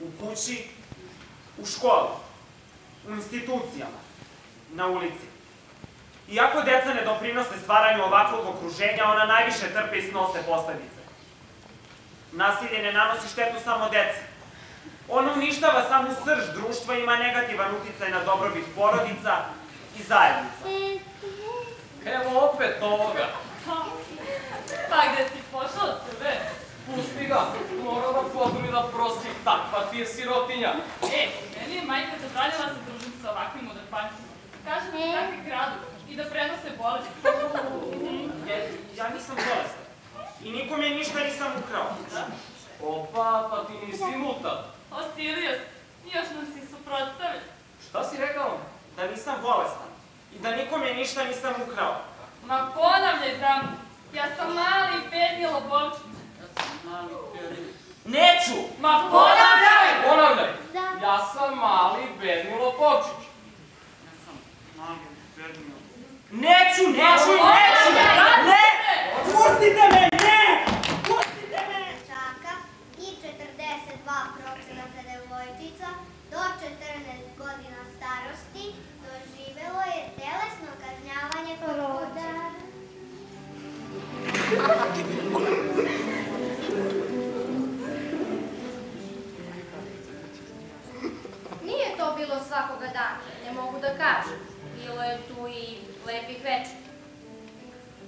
U kući, u školi, u institucijama, na ulici. Iako deca ne doprinose stvaranju ovakvog okruženja, ona najviše trpe i snose posledice. Nasilje ne nanosi štetu samo deci. Ono uništava samu srž društva i ima negativan uticaj na dobrobit porodica i zajednica. Evo opet ovoga. Pa gde si pošao od sebe? Pusti ga, mora da pozori da prosi, takva ti je sirotinja. E, meni je majka zabranila da se družim sa ovakvim odrapancima. Kaže da takvi kradu i da prenose bolesti. Ja, ja nisam bolestan. I nikome ništa nisam ukrao. Da? Opa, pa ti nisi muta. Osilio si. Još nam si suprotstavljen. Šta si rekao? Da nisam bolestan. I da nikome ništa nisam ukrao. Ma ponavljaj za mnom. Ja sam mali bedni lobovčić. Neću! Ma! Ponavljaj! Ja sam mali, bedni lopovčić. Neću, neću, neću! Ne! Pustite me, ne! Pustite me! dečaka i 42% devojčica do 14 godina starosti doživelo je telesno kažnjavanje poroda. Nije svakoga dana, ne mogu da kažem. Bilo je tu i lepih večera.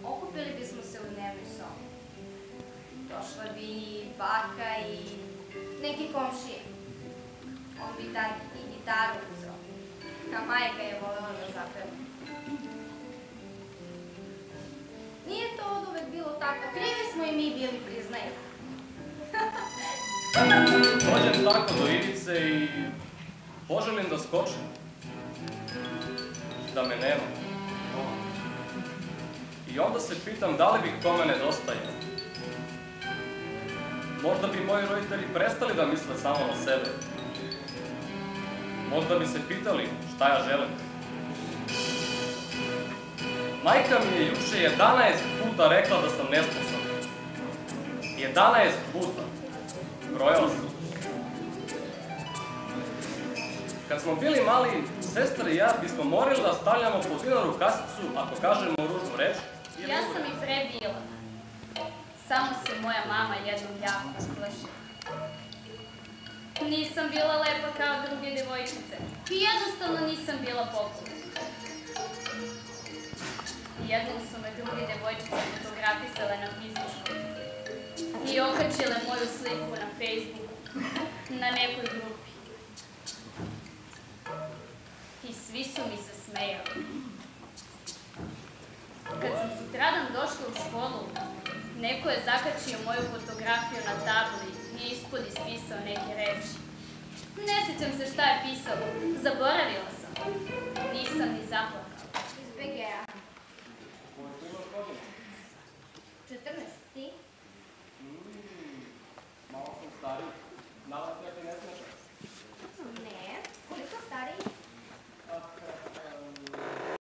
Okupili bismo se u dnevnoj sobi. Došla bi i baka i neki komšije. On bi tad i gitaru uzeo. Ta majka je volela da zapeva. Nije to od uvek bilo tako. Krivi smo i mi bili, priznajem. Dođem tako do ivice i poželim da skočim. Da me nema. I onda se pitam da li bih tome nedostaje. Možda bi moji roditelji prestali da misle samo na sebe. Možda bi se pitali šta ja želim. Majka mi je juče 11 puta rekla da sam nesposoban. 11 puta. Brojao sam. Kad smo bili mali, sestra i ja bismo morali da stavljamo po dinaru kasicu ako kažemo ružnu reč. Ja sam i pre bila. Samo se moja mama jednom jako rasplašila. Nisam bila lepa kao druge devojčice. I jednostavno nisam bila popularna. Jednom su me druge devojčice fotografisale na fizičkom i okačile moju sliku na Facebooku, na nekoj grupi i svi su mi se smejali. Kad sam sutradan došla u školu, neko je zakačio moju fotografiju na tabli i ispod ispisao neke reči. Ne sjećam se šta je pisalo, zaboravila sam. Nisam ni zaplakala. Iz BGA. 14. Ti? Malo sam stariji. Nadam se da ne smeša. Ne. Koliko stariji?